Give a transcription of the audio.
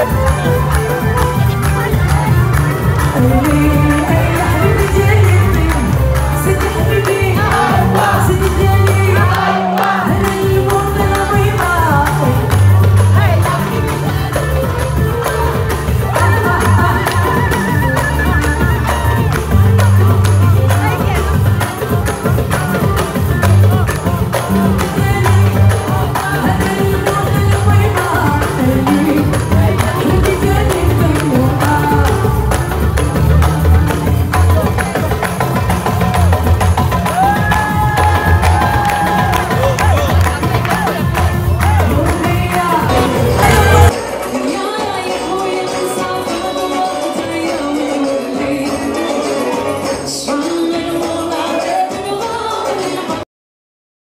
you